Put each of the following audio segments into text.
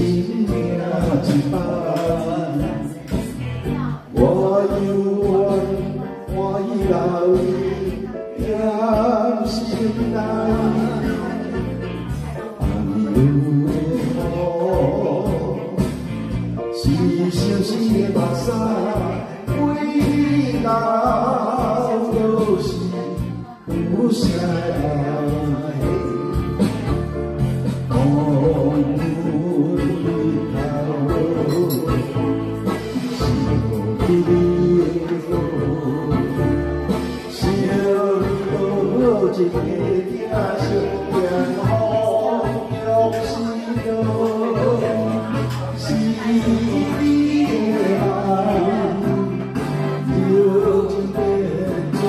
心命一班。我犹原欢喜流泪念心内，暗流的雨是相思的目屎，归来都是有谁？一个家想念父母心中是你的爱柔情蜜意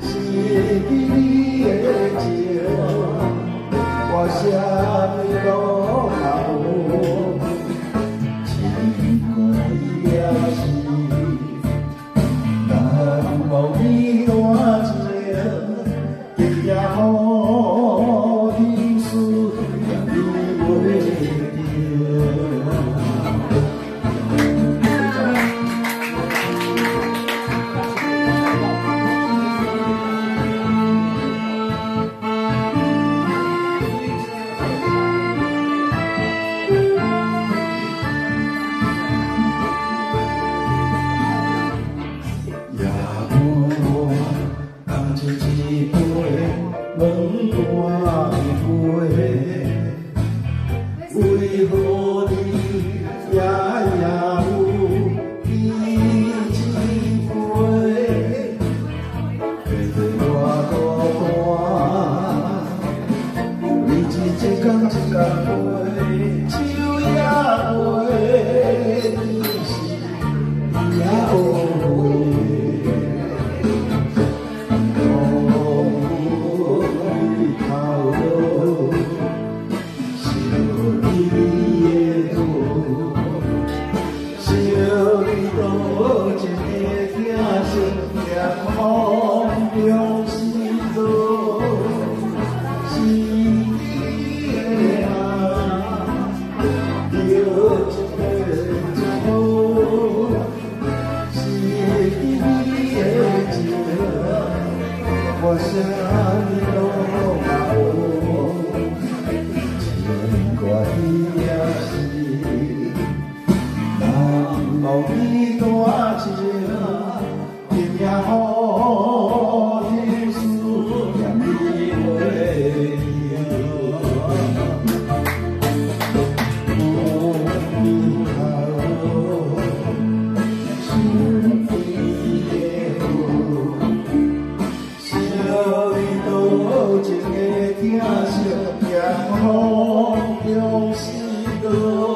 是你的情我想我的为何你夜夜有一杯？陪着我孤单，日子一天一天过，酒也过，你是也过。我无你大情，今夜好天使念你袂听声 tiếng hò nhau si đô si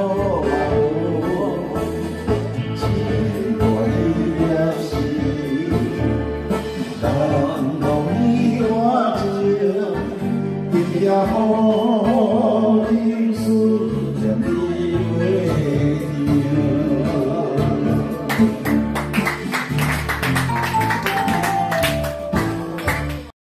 我我只怪一时，耽误你我情，今夜好。